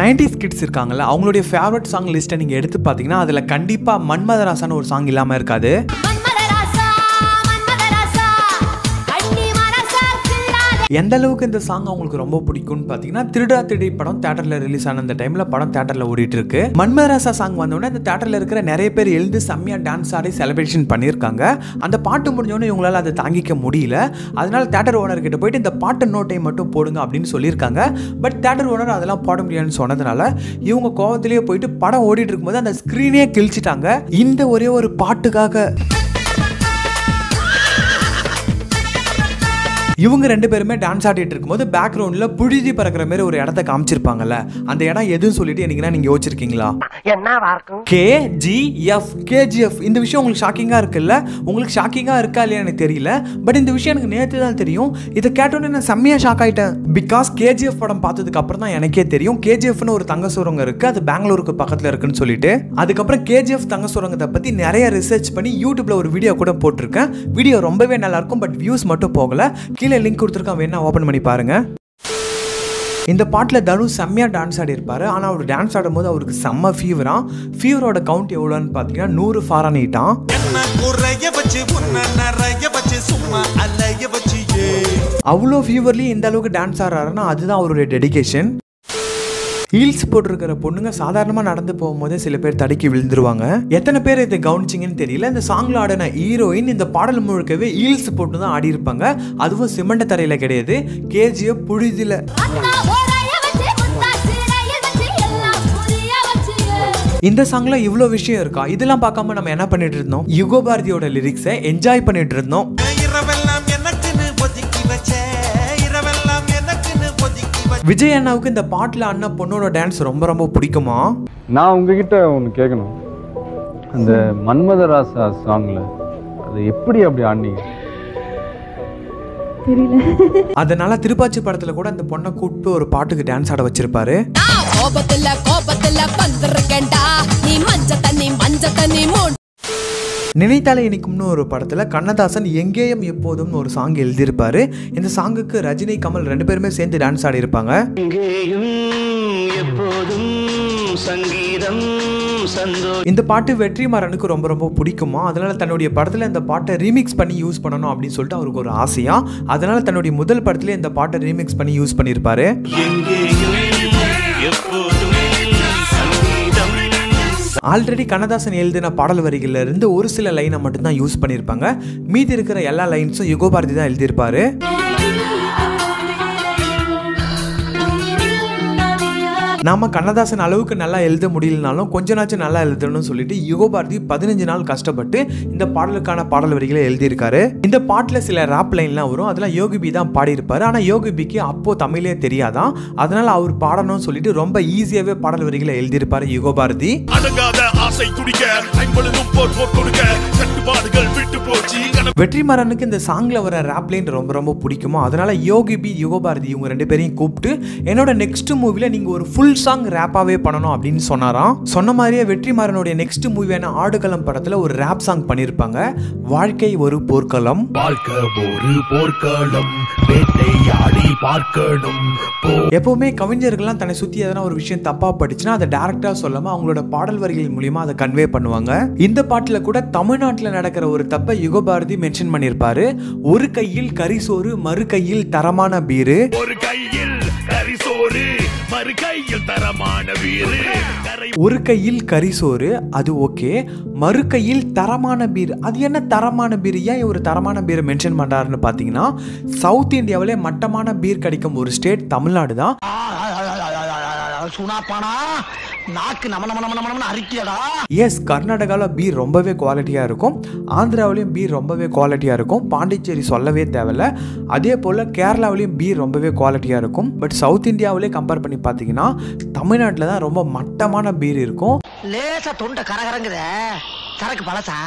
Nineties kids இருக்காங்கல்ல அவங்களுடைய favourite song லிஸ்ட்டை நீங்கள் எடுத்து பார்த்தீங்கன்னா அதில் கண்டிப்பாக மன்மதராசான ஒரு சாங் இல்லாமல் இருக்காது. எந்த அளவுக்கு இந்த சாங் அவங்களுக்கு ரொம்ப பிடிக்கும்னு பார்த்தீங்கன்னா திருடா திருடி படம் தேட்டரில் ரிலீஸ் ஆன அந்த டைமில் படம் தேட்டரில் ஓடிட்டு இருக்கு மன்மதராசா சாங் வந்தோடனே அந்த தேட்டரில் இருக்கிற நிறைய பேர் எழுந்து செம்மையாக டான்ஸ் ஆடி செலிப்ரேஷன் பண்ணியிருக்காங்க. அந்த பாட்டு முடிஞ்சோடனே இவங்களால அதை தாங்கிக்க முடியல. அதனால தேட்டர் ஓனர் கிட்ட போயிட்டு இந்த பாட்டு நோட்டை மட்டும் போடுங்க அப்படின்னு சொல்லியிருக்காங்க. பட் தேட்டர் ஓனர் அதெல்லாம் போட முடியாதுன்னு சொன்னதுனால இவங்க கோவத்திலேயே போயிட்டு படம் ஓடிட்டு இருக்கும்போது அந்த ஸ்க்ரீனே கிழிச்சிட்டாங்க. இந்த ஒரே ஒரு பாட்டுக்காக. இவங்க ரெண்டு பேருமே டான்ஸ் ஆடிட்டு இருக்கும்போது பேக்ரவுண்டில் புழுதி பறக்கிற மாதிரி ஒரு இடத்த காமிச்சிருப்பாங்கல்ல. அந்த இடம் எதுன்னு சொல்லிட்டு என்னைக்குன்னா நீங்க யோசிச்சிருக்கீங்களா? கே ஜி எஃப் கேஜிஎஃப் இந்த விஷயம் உங்களுக்கு ஷாக்கிங்காக இருக்குல்ல? உங்களுக்கு ஷாக்கிங்காக இருக்கா இல்லையா எனக்கு தெரியல. பட் இந்த விஷயம் எனக்கு நேற்று தான் தெரியும். இதை கேட்டோன்னே நான் செம்மையாக ஷாக் ஆயிட்டேன். பிகாஸ் கேஜிஎஃப் படம் பார்த்ததுக்கு அப்புறம் தான் எனக்கே தெரியும். கேஜிஎஃப்னு ஒரு தங்க சுரங்கம் இருக்கு. அது பெங்களூருக்கு பக்கத்தில் இருக்குன்னு சொல்லிட்டு. அதுக்கப்புறம் கேஜிஎஃப் தங்க சுரங்கத்தை பற்றி நிறைய ரிசர்ச் பண்ணி யூடியூப்ல ஒரு வீடியோ கூட போட்டிருக்கேன். வீடியோ ரொம்பவே நல்லா இருக்கும் பட் வியூஸ் மட்டும் போகல. கீழே லிங்க் கொடுத்துருக்கான் வேணா ஓப்பன் பண்ணி பாருங்க. இந்த பாட்டில் தனு செம்மையாக டான்ஸ் ஆடிருப்பார் ஆனால் அவர் டான்ஸ் ஆடும்போது அவருக்கு செம்ம ஃபீவரா ஃபீவரோட கவுண்ட் எவ்வளோன்னு பார்த்தீங்கன்னா நூறு ஃபாரானீட்டான் என்ன சும்மா அவ்வளோ ஃபீவர்லேயும் இந்த அளவுக்கு டான்ஸ் ஆடுறாருன்னா அதுதான் அவருடைய டெடிகேஷன் ஹீல்ஸ் போட்டிருக்கிற பொண்ணுங்க சாதாரணமாக நடந்து போகும்போது சில பேர் தடுக்கி விழுந்துருவாங்க. எத்தனை பேர் இதை கவனிச்சிங்கன்னு தெரியல. இந்த சாங்ல ஆடின ஹீரோயின் இந்த பாடல் முழுக்கவே ஹீல்ஸ் போட்டு தான் ஆடி இருப்பாங்க அதுவும் சிமெண்ட் தரையில் கிடையாது. கேஜிஎஃப் புழுதில இந்த சாங்ல இவ்வளோ விஷயம் இருக்கா? இதெல்லாம் பார்க்காம நம்ம என்ன பண்ணிட்டு இருந்தோம்? யுகோ பாரதியோட லிரிக்ஸை என்ஜாய் பண்ணிட்டு இருந்தோம். விஜய் அண்ணாவுக்கு இந்த பாட்டில் அண்ணா பொண்ணோட டான்ஸ் ரொம்ப ரொம்ப பிடிக்குமா? நான் உங்ககிட்ட ஒன்று கேட்கணும் அந்த மன்மதராசா சாங்கில் அதை எப்படி அப்படி ஆடினீங்க? அதனால திருப்பாச்சி படத்துல கூட அந்த பொண்ணை கூப்பிட்டு ஒரு பாட்டுக்கு டான்ஸ் ஆட வச்சிருப்பாரு. கோபத்துல கோபத்துல வந்திருக்கேன்டா நீ மஞ்ச தண்ணி மஞ்ச தண்ணி நினைத்தாலே இனிக்கும்னு ஒரு படத்துல கண்ணதாசன் எங்கேயும் எப்போதும்னு ஒரு சாங் எழுதியிருப்பாரு. இந்த சாங்குக்கு ரஜினி கமல் ரெண்டு பேருமே சேர்ந்து டான்ஸ் ஆடி இருப்பாங்க. சங்கீதம் சந்தோ இந்த பாட்டு வெற்றிமாறனுக்கு ரொம்ப ரொம்ப பிடிக்குமா? அதனால தன்னுடைய படத்துல இந்த பாட்டை ரீமிக்ஸ் பண்ணி யூஸ் பண்ணணும் அப்படின்னு சொல்லிட்டு அவருக்கு ஒரு ஆசையா? அதனால தன்னுடைய முதல் படத்துல இந்த பாட்டை ரீமிக்ஸ் பண்ணி யூஸ் பண்ணியிருப்பாரு. ஆல்ரெடி கண்ணதாசன் எழுதின பாடல் வரிகள்ல இருந்து ஒரு சில லைனை மட்டும்தான் யூஸ் பண்ணியிருப்பாங்க மீதி இருக்கிற எல்லா லைன்ஸும் யுகோபாரதி தான் எழுதியிருப்பாரு. நாம கண்ணதாசன் அளவுக்கு நல்லா எழுத முடியலனாலும் கொஞ்ச நாச்சும் நல்லா எழுதணும்னு சொல்லிட்டு யுகோபாரதி பதினஞ்சு நாள் கஷ்டப்பட்டு இந்த பாடலுக்கான பாடல் வரிகளை எழுதியிருக்காரு. இந்த பாட்டில் சில ராப் லைன்லாம் வரும். அதெல்லாம் யோகிபி தான் பாடியிருப்பாரு. ஆனால் யோகிபிக்கு அப்போ தமிழே தெரியாதான். அதனால அவர் பாடணும்னு சொல்லிட்டு ரொம்ப ஈஸியாகவே பாடல் வரிகளை எழுதியிருப்பாரு யுகோபாரதி. ஆசை துடிக்க வெற்றிமாறனுக்கு இந்த சாங்ல வர ரேப் லைன் ரொம்ப ரொம்ப பிடிக்குமா அதனால யோகி பி யுகபாரதி இவங்க ரெண்டு பேரையும் கூப்பிட்டு என்னோட நெக்ஸ்ட் மூவில நீங்க ஒரு ஃபுல் சாங் ரேப்பாவே பண்ணணும் அப்படின்னு சொன்னாராம். சொன்ன மாதிரியே வெற்றிமாறனுடைய நெக்ஸ்ட் மூவியான ஆடுகளம் படத்துல ஒரு ரேப் சாங் பண்ணியிருப்பாங்க வாழ்க்கை ஒரு போர்க்களம். வாழ்க்கை ஒரு போர்க்களம். வேட்டையாடி பார்க்கணும். எப்பவுமே கவிஞர்கள்லாம் தன்னை சுத்தி எதனா ஒரு விஷயம் தப்பா படிச்சுன்னா அதை டேரக்டா சொல்லாம அவங்களோட பாடல் வரிகள் மூலியமா அதை கன்வே பண்ணுவாங்க. இந்த பாட்டுல கூட தமிழ்நாட்டுல நடக்கிற ஒரு தப்பை யுகபாரதி மென்ஷன் பண்ணியிருப்பாரு ஒரு கையில் கரிசோறு மறு கையில் தரமான பீரு. ஒரு கையில் கரிசோறு மறு கையில் தரமான வீறு கரை ஒரு கையில் கரிசோறு அது ஓகே மறு கையில் தரமான பீர் அது என்ன தரமான பீர் ஏன் ஒரு தரமான பீரை மென்ஷன் பண்றாருன்னு பார்த்தீங்கன்னா சவுத் இந்தியாவிலே மட்டமான பீர் கிடைக்கும் ஒரு ஸ்டேட் தமிழ்நாடு தான் சுனாப்பானா நாக்கு நம நம நம நம அரிக்கியடா. எஸ் கர்நாடகாவில் பீர் ரொம்பவே குவாலிட்டியாக இருக்கும். ஆந்திராவிலையும் பீர் ரொம்பவே குவாலிட்டியாக இருக்கும். பாண்டிச்சேரி சொல்லவே தேவையில்ல. அதே போல் கேரளாவிலையும் பீர் ரொம்பவே குவாலிட்டியாக இருக்கும். பட் சவுத் இந்தியாவிலே கம்பேர் பண்ணி பார்த்தீங்கன்னா தமிழ்நாட்டில் தான் ரொம்ப மட்டமான பீர் இருக்கும். லேசா தொண்டை கரகரங்குத சரக்கு பழசா?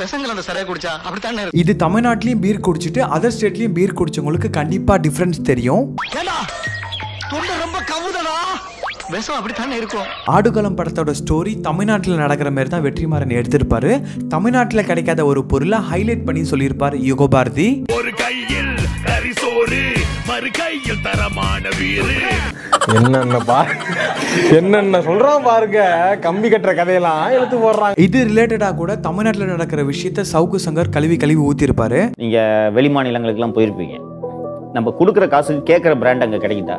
பெசங்கள் அந்த சரைய குடிச்சா அப்படித்தானே இது தமிழ்நாட்டிலையும் பீர் குடிச்சிட்டு அதர் ஸ்டேட்லேயும் பீர் குடிச்சவங்களுக்கு கண்டிப்பாக டிஃப்ரென்ஸ் தெரியும். தொண்டை விஷம் அப்படித்தானே இருக்கும்? ஆடுகளம் படத்தோட ஸ்டோரி தமிழ்நாட்டில் நடக்கிற மாதிரி தான் வெற்றிமாறன் எடுத்திருப்பாரு. தமிழ்நாட்டில் கிடைக்காத ஒரு பொருளை ஹைலைட் பண்ணி சொல்லியிருப்பார் யுகபாரதி. ஒரு கையில் கரிசோறு மறு கையில் தரமான வீரு என்னென்ன பா என்னென்ன சொல்றான் பாருங்க. கம்பி கட்டுற கதையெல்லாம் எடுத்து போடுறாங்க. இது ரிலேட்டடாக கூட தமிழ்நாட்டில் நடக்கிற விஷயத்த சவுக்கு சங்கர் கழுவி கழுவி ஊற்றிருப்பாரு நீங்கள் வெளி மாநிலங்களுக்கெல்லாம் போயிருப்பீங்க. நம்ம கொடுக்குற காசுக்கு கேட்குற பிராண்ட் அங்கே கிடைக்குதா?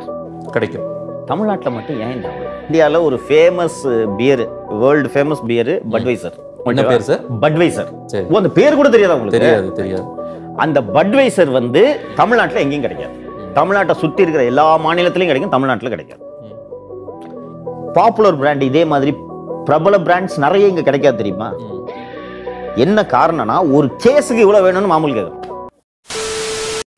கிடைக்கும். தமிழ்நாட்டில் மட்டும் ஏன் இந்த இந்தியாவில் ஒரு famous beer world famous beer Budweiser என்ன பேர் சார்? பட்வைசர் சரி. ஓ அந்த பேர் கூட தெரியாதா உங்களுக்கு? தெரியாது தெரியாது. அந்த பட்வைசர் வந்து தமிழ்நாட்டில் எங்கேயும் கிடைக்காது. தமிழ்நாட்டை சுற்றி இருக்கிற எல்லா மாநிலத்திலையும் கிடைக்கும் தமிழ்நாட்டில் கிடைக்காது. பாப்புலர் பிராண்ட் இதே மாதிரி பிரபல பிராண்ட்ஸ் நிறைய இங்கே கிடைக்காது தெரியுமா? என்ன காரணம்னா ஒரு கேஸுக்கு இவ்வளோ வேணும்னு மாமூல் கேட்கும்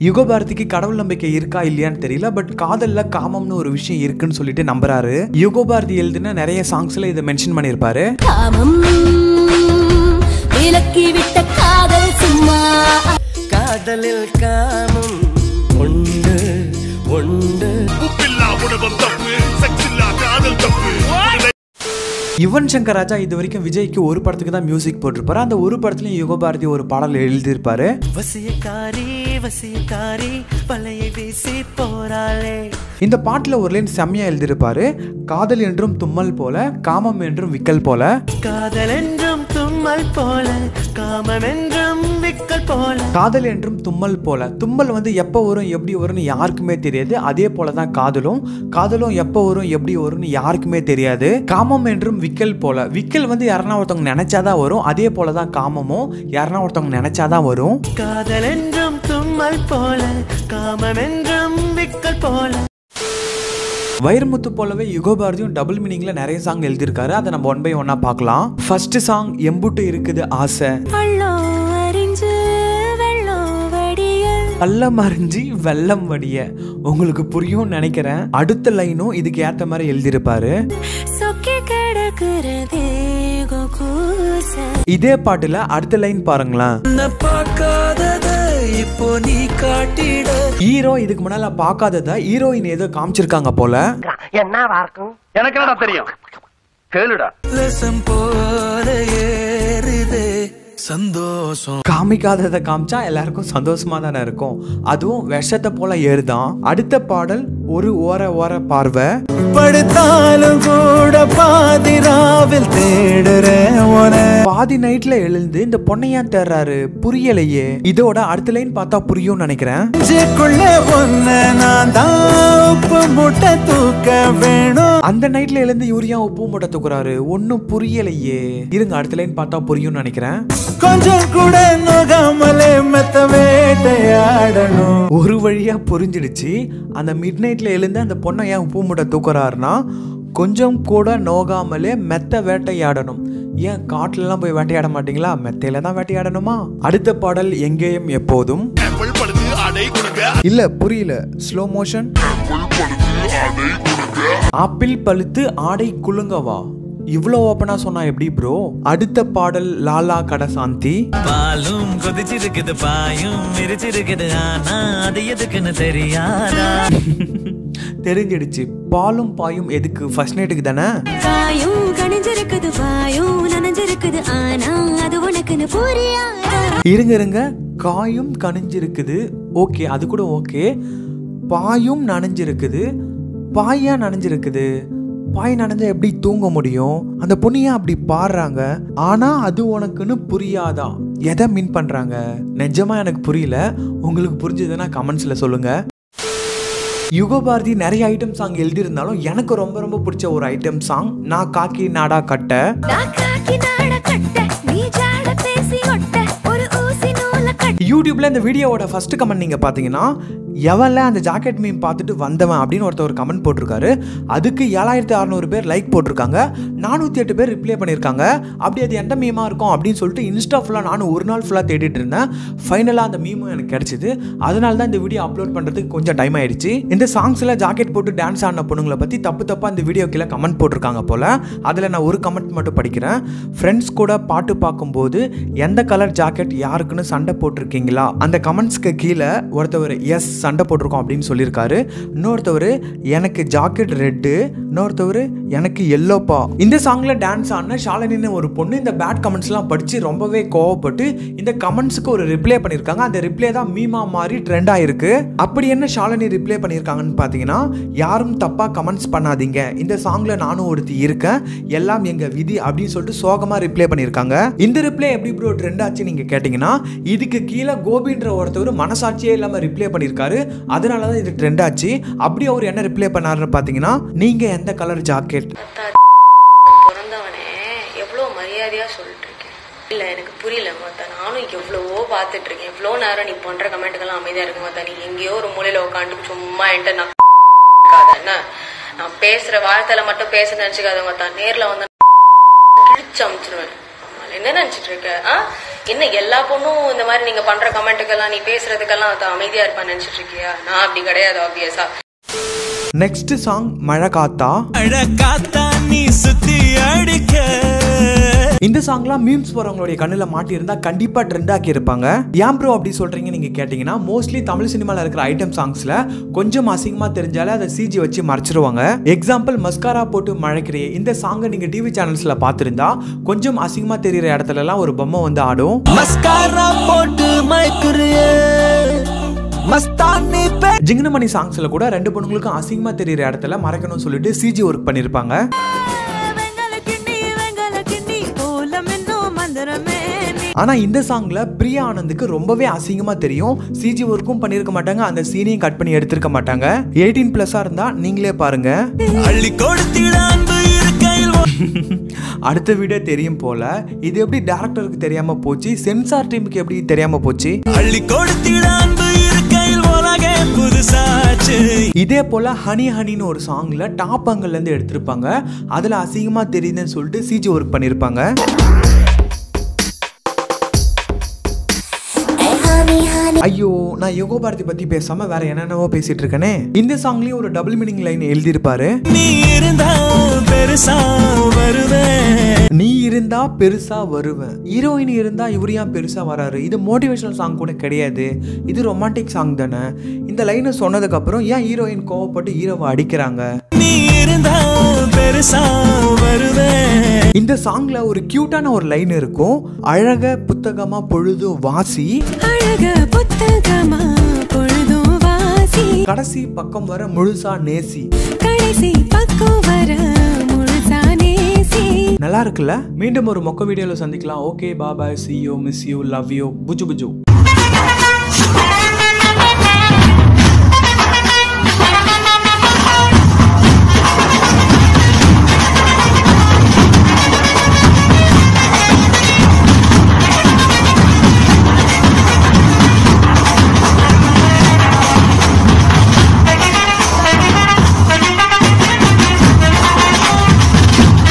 யுகபாரதிக்கு கடவுள் நம்பிக்கை இருக்கா இல்லையான்னு தெரியல பட் காதல்ல காமம்னு ஒரு விஷயம் இருக்குன்னு சொல்லிட்டு நம்புறாரு. யுகபாரதி எழுதின நிறைய சாங்ஸ்ல இதை மென்ஷன் பண்ணியிருப்பாரு. காமம் விலக்கி விட்ட காதல் சும்மா. காதலில் காமம் உண்டு உண்டு. உப்பில்லா உணவம் தப்பு செக்ஸில்லா காதல் தப்பு. யுவன் சங்கர் ராஜா இது வரைக்கும் விஜய்க்கு ஒரு படத்துக்கு தான் மியூசிக் போட்டிருப்பாரு. அந்த ஒரு படத்துலயும் யுகபாரதி ஒரு பாடல் எழுதியிருப்பாரு. வசியக்காரி வசியக்காரி பழைய வீசி போறாளே. இந்த பாட்டுல ஒரு லைன் செம்மையா எழுதியிருப்பாரு. காதல் என்றும் தும்மல் போல காமம் என்றும் விக்கல் போல. காதல் என்றும் தும்மல் போல காமம் என்றும் விக்கல் போல. காதல் என்றும் தும்மல் போல. தும்மல் வந்து எப்போ வரும் எப்படி வரும்னு யாருக்குமே தெரியாது. அதே போல தான் காதலும். காதலும் எப்போ வரும் எப்படி வரும்னு யாருக்குமே தெரியாது. காமம் என்றும் விக்கல் போல. விக்கல் வந்து யாருன்னா ஒருத்தவங்க நினைச்சாதான் வரும். அதே போல தான் காமமும் யாருன்னா ஒருத்தவங்க நினைச்சாதான் வரும். காதல் என்றும் தும்மல் போல காமம் என்றும் விக்கல் போல. வைரமுத்து போலவே யுகபாரதியும் டபுள் மீனிங்ல நிறைய சாங் எழுதியிருக்காரு. அதை நம்ம ஒன் பை ஒன்னா பார்க்கலாம். ஃபர்ஸ்ட் சாங் எம்புட்டு இருக்குது ஆசை. பள்ளம் அறிஞ்சு வெள்ளம் வடிய. உங்களுக்கு புரியும் நினைக்கிறேன். அடுத்த லைனும் இதுக்கு ஏத்த மாதிரி எழுதியிருப்பாரு. இதே பாட்டுல அடுத்த லைன் பாருங்களேன். பார்க்காதத இப்போ நீ காட்டிட. ஹீரோ இதுக்கு முன்னால பார்க்காதத ஹீரோயின் ஏதோ காமிச்சிருக்காங்க போல. இருக்கும்? எனக்கு என்னடா தெரியும்? கேளுடா. போல ஏறுதே சந்தோஷம். காமிக்காததை காமிச்சா எல்லாருக்கும் சந்தோஷமா தானே இருக்கும். அதுவும் விஷத்தை போல ஏறுதான். அடுத்த பாடல் ஒரு ஓர ஓர பார்வை. படுத்தாலும் கூட பாதிராவில் தேடுறேன் உன. பாதி நைட்ல எழுந்து இந்த பொண்ணை ஏன் தேடுறாரு? புரியலையே. இதோட அடுத்த லைன் பார்த்தா புரியும்னு நினைக்கிறேன். நான் தான் உப்பு முட்டை தூக்க வேணும். அந்த நைட்ல எழுந்து ஏன் உப்பு மூட்டை தூக்குறாரு. ஒன்னும் புரியலையே. இருங்க அடுத்த லைன் பார்த்தா புரியும்னு நினைக்கிறேன். கொஞ்சம் கூட நோகாமலே மெத்த வேட்டையாடணும் ஒரு வழியா புரிஞ்சிடுச்சு. அந்த மிட் நைட்ல எழுந்து அந்த பொண்ணை ஏன் உப்பு மூட்டை தூக்குறாருன்னா கொஞ்சம் கூட நோகாமலே மெத்த வேட்டையாடணும் ஏன் காட்டுலலாம் போய் வேட்டையாட மாட்டீங்களா? மெத்தையில தான் வேட்டையாடணுமா? அடுத்த பாடல் எங்கேயும் எப்போதும். இல்ல புரியல. ஸ்லோ மோஷன் ஆப்பிள் பழுத்து ஆடை குலுங்கவா? இவ்வளோ ஓப்பனா சொன்னா எப்படி ப்ரோ அடுத்த பாடல் லாலா கடசாந்தி. பாலும் கொதிச்சிருக்குது பாயும் மிரிச்சிருக்குது ஆனா அது எதுக்குன்னு தெரியாதா? தெரிஞ்சிடுச்சு. பாலும் பாயும் எதுக்கு? ஃபர்ஸ்ட் நைட்டுக்கு தானே? காயும் கணிஞ்சிருக்குது பாயும் நனைஞ்சிருக்குது ஆனா அது உனக்குன்னு புரியாதா? இருங்க இருங்க. காயும் கனிஞ்சிருக்குது. ஓகே அது கூட ஓகே. பாயும் நனைஞ்சிருக்குது. பாயா நனைஞ்சிருக்குது. பாய் நனைஞ்சா எப்படி தூங்க முடியும்? அந்த பொண்ணு ஏன் அப்படி பாடுறாங்க. ஆனா அது உனக்குன்னு புரியாதா? எதை மீன் பண்றாங்க? நிஜமா எனக்கு புரியல. உங்களுக்கு புரிஞ்சதுன்னா கமெண்ட்ஸ்ல சொல்லுங்க. யுகபாரதி நிறைய ஐட்டம் சாங் எழுதியிருந்தாலும் எனக்கு ரொம்ப ரொம்ப பிடிச்ச ஒரு ஐட்டம் சாங் நான் காக்கி நாடா கட்ட. யூடியூப்பில் யூடியூப்ல இந்த வீடியோவோட ஃபர்ஸ்ட் கமெண்ட் நீங்கள் பார்த்தீங்கன்னா எவன்ல அந்த ஜாக்கெட் மீம் பார்த்துட்டு வந்தவன் அப்படின்னு ஒருத்தர் ஒரு கமெண்ட் போட்டிருக்காரு. அதுக்கு ஏழாயிரத்தி அறநூறு பேர் லைக் போட்டிருக்காங்க. நானூற்றி எட்டு பேர் ரிப்ளை பண்ணியிருக்காங்க. அப்படி அது எந்த மீமாக இருக்கும் அப்படின்னு சொல்லிட்டு இன்ஸ்டா ஃபுல்லாக நானும் ஒரு நாள் ஃபுல்லாக தேடிட்டு இருந்தேன். ஃபைனலாக அந்த மீமும் எனக்கு கிடச்சிது. அதனால தான் இந்த வீடியோ அப்லோட் பண்ணுறதுக்கு கொஞ்சம் டைம் ஆயிடுச்சு. இந்த சாங்ஸில் ஜாக்கெட் போட்டு டான்ஸ் ஆடின பொண்ணுங்களை பற்றி தப்பு தப்பாக இந்த வீடியோ கீழே கமெண்ட் போட்டிருக்காங்க போல். அதில் நான் ஒரு கமெண்ட் மட்டும் படிக்கிறேன். ஃப்ரெண்ட்ஸ் கூட பாட்டு பார்க்கும்போது எந்த கலர் ஜாக்கெட் யாருக்குன்னு சண்டை போட்டிருக்கீங்களா? அந்த கமெண்ட்ஸ்க்கு கீழே ஒருத்தவர் எஸ் சண்டை போட்டிருக்கோம் அப்படின்னு சொல்லியிருக்காரு. இன்னொருத்தவர் எனக்கு ஜாக்கெட் ரெட்டு இன்னொருத்தவர் எனக்கு எல்லோப்பா இந்த சாங்கில் டான்ஸ் ஆன ஷாலினின்னு ஒரு பொண்ணு இந்த பேட் கமெண்ட்ஸ்லாம் படித்து ரொம்பவே கோவப்பட்டு இந்த கமெண்ட்ஸுக்கு ஒரு ரிப்ளை பண்ணியிருக்காங்க. அந்த ரிப்ளை தான் மீமா மாதிரி ட்ரெண்ட் ஆயிருக்கு. அப்படி என்ன ஷாலினி ரிப்ளை பண்ணியிருக்காங்கன்னு பார்த்தீங்கன்னா யாரும் தப்பாக கமெண்ட்ஸ் பண்ணாதீங்க. இந்த சாங்கில் நானும் ஒருத்தி இருக்கேன். எல்லாம் எங்கள் விதி அப்படின்னு சொல்லிட்டு சோகமாக ரிப்ளை பண்ணியிருக்காங்க. இந்த ரிப்ளை எப்படி ப்ரோ ட்ரெண்ட் ஆச்சு நீங்கள் கேட்டிங்கன்னா இதுக்கு கீழே கோபின்ற ஒருத்தவர் மனசாட்சியே இல்லாமல் ரிப்ளை பண்ணியிருக்காரு. அதனால தான் இது ட்ரெண்ட் ஆச்சு. அப்படி அவர் என்ன ரிப்ளை பண்ணாருன்னு பார்த்தீங்கன்னா நீங்க எந்த கலர் ஜாக்கெட் பிறந்தவனே எவ்வளோ மரியாதையா சொல்லிட்டு இருக்கேன் இல்ல எனக்கு புரியல மாத்தா நானும் எவ்வளவோ பார்த்துட்டு இருக்கேன் எவ்வளோ நேரம் நீ பண்ற கமெண்ட்டுக்கெல்லாம் அமைதியா இருக்கு மாட்டா நீ எங்கேயோ ஒரு மூலையில உட்காந்து சும்மா என்கிட்ட நான் என்ன? நான் பேசுற வார்த்தையில மட்டும் பேச நினைச்சுக்காத மாத்தா நேர்ல வந்து கிழிச்சு அமிச்சிருவேன். என்ன நினைச்சிட்டு இருக்க? ஆ? என்ன எல்லா பொண்ணும் இந்த மாதிரி நீங்க பண்ற கமெண்ட்டுக்கெல்லாம் நீ பேசுறதுக்கெல்லாம் அது அமைதியா இருப்பான்னு நினைச்சிட்டு இருக்கியா? நான் அப்படி கிடையாது ஆப்வியஸா நெக்ஸ்ட் சாங் மழை காத்தா. அழகாத்தா நீ சுத்தி அடிக்க. இந்த சாங்லாம் மீம்ஸ் போறவங்களுடைய கண்ணில் மாட்டியிருந்தா கண்டிப்பா ட்ரெண்ட் ஆக்கி இருப்பாங்க ஏன் ப்ரோ அப்படி சொல்றீங்க நீங்க கேட்டீங்கன்னா மோஸ்ட்லி தமிழ் சினிமால இருக்கிற ஐட்டம் சாங்ஸ்ல கொஞ்சம் அசிங்கமா தெரிஞ்சாலே அதை சிஜி வச்சு மறைச்சிருவாங்க. எக்ஸாம்பிள் மஸ்காரா போட்டு மழைக்கிறியே இந்த சாங்கை நீங்க டிவி சேனல்ஸ்ல பார்த்திருந்தா கொஞ்சம் அசிங்கமா தெரியிற இடத்துல எல்லாம் ஒரு பொம்மை வந்து ஆடும். மஸ்காரா போட்டு மயக்குறியே மஸ்தானி ஜிங்கனமணி சாங்ஸ்ல கூட ரெண்டு பொண்ணுங்களுக்கும் அசிங்கமா தெரியிற இடத்துல மறைக்கணும்னு சொல்லிட்டு சிஜி ஒர்க் பண்ணிருப்பாங்க. ஆனால் இந்த சாங்ல பிரியா ஆனந்துக்கு ரொம்பவே அசிங்கமாக தெரியும். சிஜி ஒர்க்கும் பண்ணியிருக்க மாட்டாங்க. அந்த சீனையும் கட் பண்ணி எடுத்திருக்க மாட்டாங்க. எயிட்டீன் ப்ளஸ்ஸாக இருந்தால் நீங்களே பாருங்க. அடுத்த வீடியோ தெரியும் போல. இது எப்படி டேரக்டருக்கு தெரியாம போச்சு? சென்சார் டீமுக்கு எப்படி தெரியாம போச்சு? இதே போல ஹனி ஹனின்னு ஒரு சாங்ல டாப் அங்கல்ல இருந்து எடுத்திருப்பாங்க. அதுல அசிங்கமா தெரியுதுன்னு சொல்லிட்டு சிஜி ஒர்க் பண்ணிருப்பாங்க. ஐயோ நான் யோகோ பாரதி பத்தி பேசாம வேற என்னென்னவோ பேசிட்டு இருக்கேனே. இந்த சாங்லயும் ஒரு டபுள் மீனிங் லைன் எழுதியிருப்பாரு. நீ இருந்தா பெருசா வருவேன். நீ இருந்தா பெருசா வருவேன். ஹீரோயின் இருந்தா இவர் ஏன் பெருசா வராரு? இது மோட்டிவேஷனல் சாங் கூட கிடையாது. இது ரொமான்டிக் சாங் தானே. இந்த லைனை சொன்னதுக்கு அப்புறம் ஏன் ஹீரோயின் கோவப்பட்டு ஹீரோவை அடிக்கிறாங்க? நீ இருந்தா பெருசா வருவேன். இந்த சாங்ல ஒரு கியூட்டான ஒரு லைன் இருக்கும். அழக புத்தகமா பொழுதும் வாசி கடைசி பக்கம் வர முழுசா நேசி. கடைசி பக்கம் வர முழுசா நேசி. நல்லா இருக்குல்ல? மீண்டும் ஒரு மொக்க வீடியோல சந்திக்கலாம். Okay bye bye see you miss you love you புஜு புஜு.